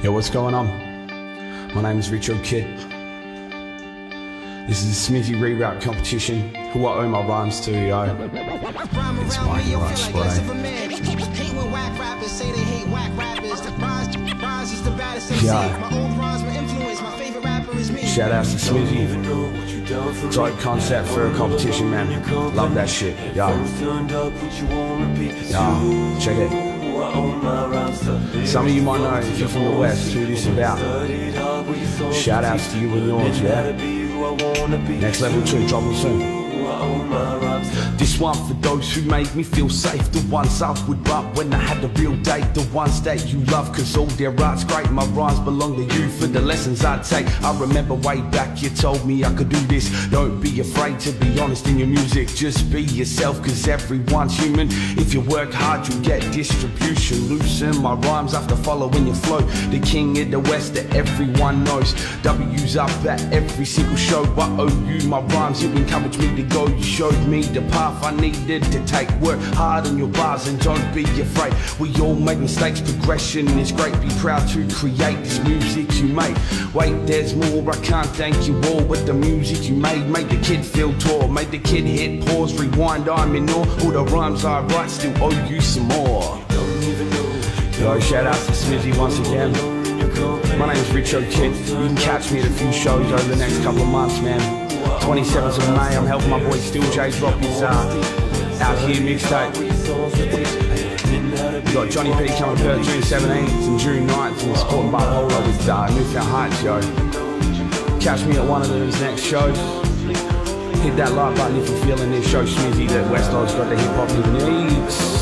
Yo, what's going on? My name is Richo Kidd. This is the Smizzy reroute competition. Who I owe my rhymes to, yo. It's Mikey Rush, Spot Yeah. Shout out to Smizzy. Dope concept for a competition, man. Love that shit. Yo. Yo, check it. Some of you might know if you're from the West who this is about. Shout outs to you and yours, yeah? Next level two, dropping soon. This one for those who made me feel safe. The ones I would bump when I had the real date The ones that you love cause all their art's great. My rhymes belong to you for the lessons I take. I remember way back you told me I could do this. Don't be afraid to be honest in your music. Just be yourself cause everyone's human. If you work hard you get distribution. Loosen my rhymes after following your flow. The king of the west that everyone knows. W's up at every single show. I owe you my rhymes, you encouraged me to go. You showed me the path I needed to take Work hard on your bars and don't be afraid. We all make mistakes, progression is great. Be proud to create this music you made Wait, there's more, I can't thank you all But the music you made made the kid feel tall. Made the kid hit pause, rewind, I'm in awe. All the rhymes I write still owe you some more. Yo, shout out to Smizzy once again. My name's Richo Kidd. You can catch me at a few shows over the next couple of months, man. 27th of May, I'm helping my boy Still J drop his uh, Out Here mixtape. We got Johnny P coming Perth June 17th and June 9th and supporting by Bipolar with uh, Newfound Heights, yo. Catch me at one of those next shows. Hit that like button if you're feeling this. Show Smizzy that West got the hip hop he needs.